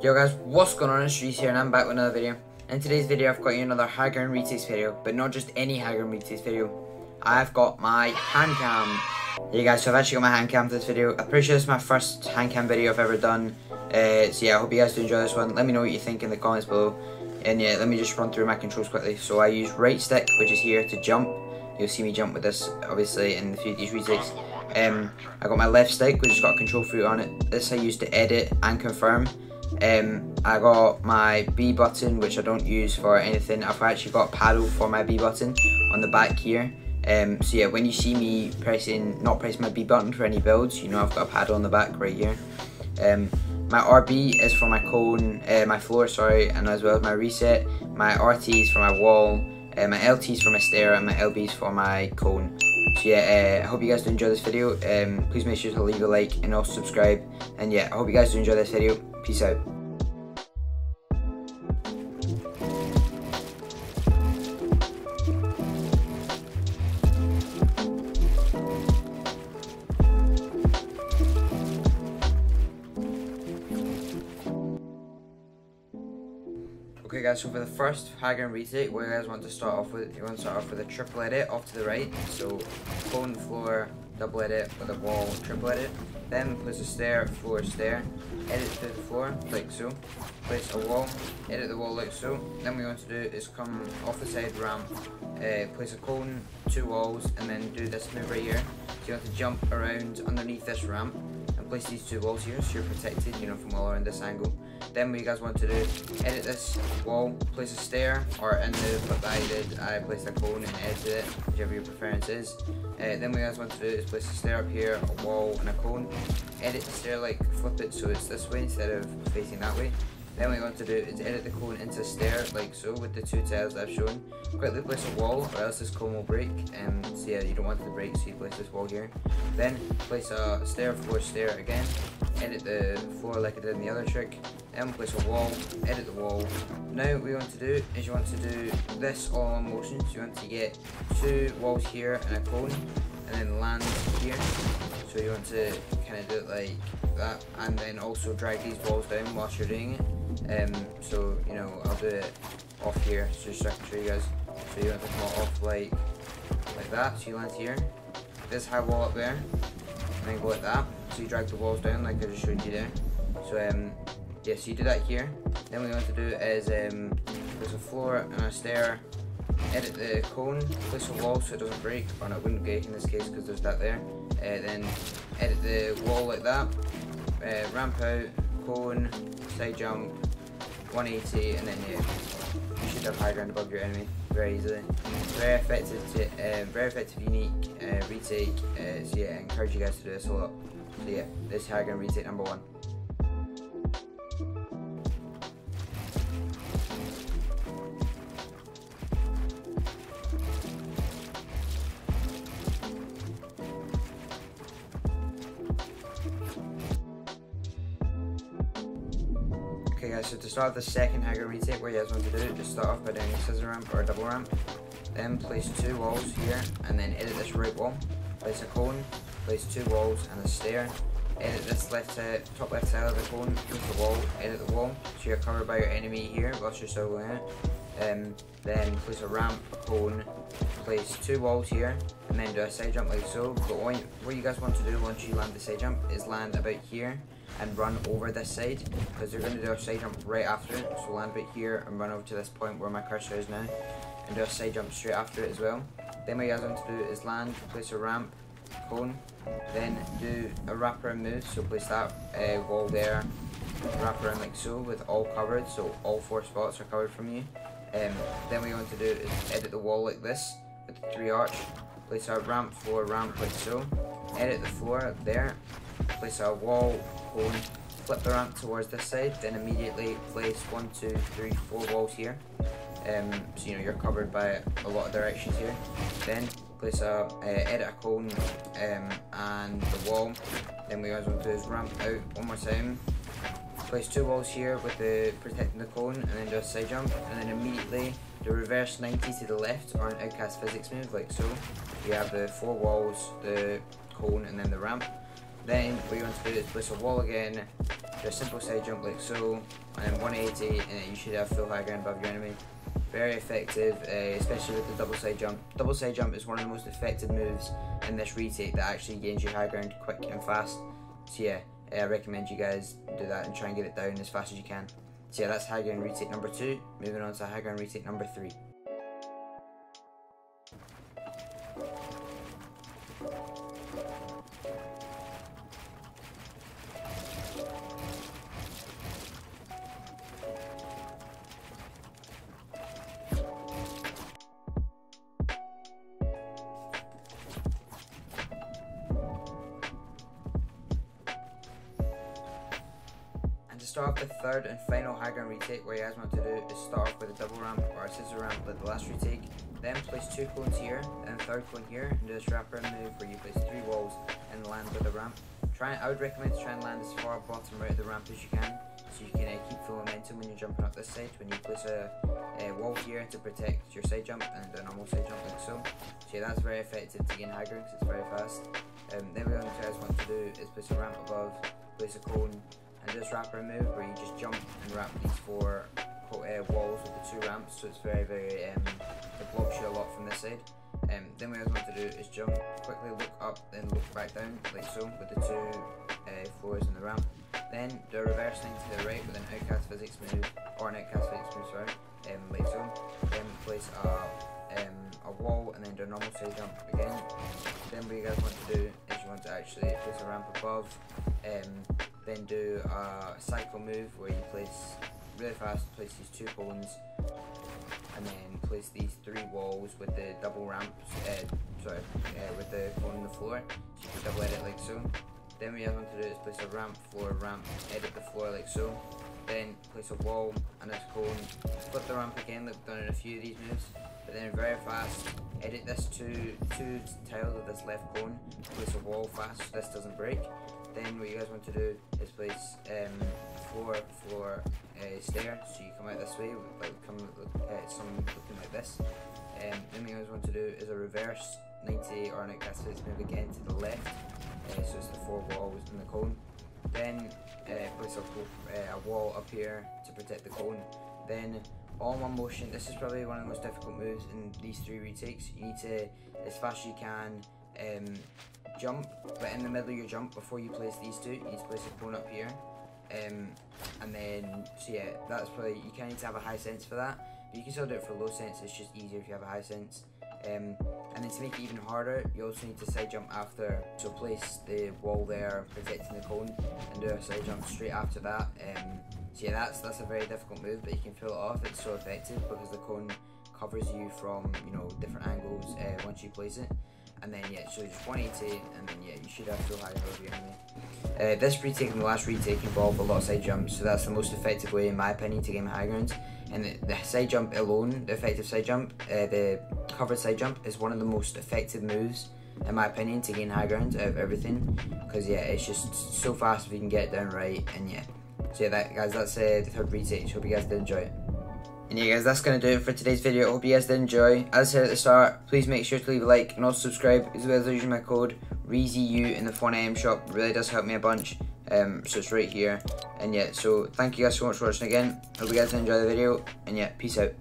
Yo guys, what's going on? It's Reez here and I'm back with another video. In today's video I've got you another high ground retakes video, but not just any high ground retakes video. I've got my hand cam. Yeah guys, so I've actually got my hand cam for this video. I'm pretty sure this is my first hand cam video I've ever done. Uh, so yeah, I hope you guys do enjoy this one. Let me know what you think in the comments below. And yeah, let me just run through my controls quickly. So I use right stick, which is here to jump. You'll see me jump with this, obviously, in the few these retakes. Um, I got my left stick, which has got a KontrolFreek on it. This I use to edit and confirm. Um, I got my B button, which I don't use for anything. I've actually got a paddle for my B button on the back here. Um, so yeah, when you see me pressing, not pressing my B button for any builds, you know I've got a paddle on the back right here. Um, my RB is for my cone, uh, my floor, sorry, and as well as my reset. My RT is for my wall, uh, my LT is for my stair, and my LB is for my cone. So yeah, uh, I hope you guys do enjoy this video. Um, please make sure to leave a like and also subscribe. And yeah, I hope you guys do enjoy this video. Peace out. Okay guys, so for the first high and retake, what you guys want to start off with, you want to start off with a triple edit off to the right. So cone floor, double edit with a wall, triple edit. Then place a stair, floor, stair. Edit to the floor, like so. Place a wall, edit the wall like so. Then what you want to do is come off the side ramp, uh, place a cone, two walls, and then do this move right here. So you want to jump around underneath this ramp place these two walls here so you're protected, you know, from all around this angle. Then what you guys want to do, edit this wall, place a stair, or in the that I did, I placed a cone and edited it, whichever your preference is. Uh, then what you guys want to do is place a stair up here, a wall, and a cone. Edit the stair like flip it so it's this way instead of facing that way. Then what you want to do is edit the cone into a stair like so with the two tiles I've shown. Quickly place a wall or else this cone will break. Um, so yeah, you don't want it to break so you place this wall here. Then place a stair, floor, stair again. Edit the floor like I did in the other trick. Then place a wall, edit the wall. Now what you want to do is you want to do this all in motion. So you want to get two walls here and a cone and then land here. So you want to kind of do it like that and then also drag these walls down whilst you're doing it. Um, so you know I'll do it off here so just I can show you guys. So you want to come off like like that. So you land here. This high wall up there, and then go like that. So you drag the walls down like I just showed you there. So um, yeah, so you do that here. Then what you want to do is um, there's a floor and a stair. Edit the cone, place a wall so it doesn't break, or it wouldn't break in this case because there's that there. Uh, then edit the wall like that. Uh, ramp out, cone, side jump, 180 and then yeah, you should have high ground above your enemy very easily. Very effective, to, uh, very effective, unique uh, retake. Uh, so yeah, I encourage you guys to do this a lot. So yeah, this is high ground retake number one. So to start the second high retake, what you guys want to do, is just start off by doing a scissor ramp or a double ramp. Then place two walls here, and then edit this right wall. Place a cone, place two walls and a stair. Edit this left side, top left side of the cone, place the wall, edit the wall, so you're covered by your enemy here whilst you're still going out. Um, then place a ramp, a cone, place two walls here, and then do a side jump like so. But what you guys want to do once you land the side jump is land about here and run over this side because they're going to do a side jump right after it. So land right here and run over to this point where my cursor is now and do a side jump straight after it as well. Then what you guys want to do is land, place a ramp, cone, then do a wraparound move. So place that uh, wall there, wrap around like so with all covered. So all four spots are covered from you. Um, then what you want to do is edit the wall like this with the three arch. Place a ramp, floor, ramp like so. Edit the floor there. Place a wall, cone, flip the ramp towards this side, then immediately place one, two, three, four walls here. Um, so you know you're covered by a lot of directions here. Then place a uh, edit a cone um, and the wall. Then you guys want to do is ramp out one more time. Place two walls here with the protecting the cone, and then do a side jump, and then immediately do reverse 90 to the left or an outcast physics move like so. You have the four walls, the cone, and then the ramp. Then what you want to do is place a wall again, a simple side jump like so, and then 180, and you should have full high ground above your enemy. Very effective, uh, especially with the double side jump. Double side jump is one of the most effective moves in this retake that actually gains you high ground quick and fast. So yeah, I recommend you guys do that and try and get it down as fast as you can. So yeah, that's high ground retake number two. Moving on to high ground retake number three. Start off the third and final high ground retake, what you guys want to do is start off with a double ramp or a scissor ramp like the last retake. Then place two cones here and third cone here and do this wraparound move where you place three walls and land with a ramp. Try, I would recommend to try and land as far bottom right of the ramp as you can so you can uh, keep full momentum when you're jumping up this side. When you place a, a, wall here to protect your side jump and a normal side jump like so. So yeah, that's very effective to gain high ground because it's very fast. Um, then what you guys want to do is place a ramp above, place a cone and this ramp move where you just jump and wrap these four uh, walls with the two ramps so it's very very um, it blocks you a lot from this side. Um, then what I want to do is jump quickly look up then look back down like so with the two uh, floors and the ramp. Then do a reverse thing to the right with an outcast physics move or an outcast physics move sorry um, like so. Then place a, um, a wall and then do a normal side jump again. Then what you guys want to do is you want to actually place a ramp above um, then do a cycle move where you place really fast, place these two cones, and then place these three walls with the double ramps, uh, sorry, uh, with the cone on the floor, so you can double edit like so. Then what you want to do is place a ramp, floor, ramp, edit the floor like so. Then place a wall and a cone, split the ramp again like we've done in a few of these moves. But then very fast, edit this two, two tiles of this left cone, place a wall fast so this doesn't break then what you guys want to do is place um, floor, floor, uh, stair, so you come out this way, like come uh, some looking like this. Um, then what you guys want to do is a reverse 90 or an face move again to the left, uh, so it's the four walls in the cone. Then uh, place a, uh, a wall up here to protect the cone. Then all one motion, this is probably one of the most difficult moves in these three retakes. You need to, as fast as you can, um, jump, but in the middle of your jump, before you place these two, you need to place a cone up here. Um, and then, so yeah, that's probably, you kind of need to have a high sense for that. But you can still do it for low sense, it's just easier if you have a high sense. Um, and then to make it even harder, you also need to side jump after. So place the wall there, protecting the cone, and do a side jump straight after that. Um, so yeah, that's that's a very difficult move, but you can pull it off. It's so effective because the cone covers you from you know different angles uh, once you place it and then yeah, so just 180, and then yeah, you should have full high above your enemy. Uh, this retake and the last retake involve a lot of side jumps, so that's the most effective way, in my opinion, to gain high ground. And the, the, side jump alone, the effective side jump, uh, the covered side jump, is one of the most effective moves, in my opinion, to gain high ground out of everything. Because yeah, it's just so fast if you can get it down right, and yeah. So yeah, that, guys, that's uh, the third retake. Hope you guys did enjoy it. And yeah guys, that's going to do it for today's video. I hope you guys did enjoy. As I said at the start, please make sure to leave a like and also subscribe as well as using my code REEZEU in the Fun shop. It really does help me a bunch. Um, so it's right here. And yeah, so thank you guys so much for watching again. Hope you guys enjoy the video. And yeah, peace out.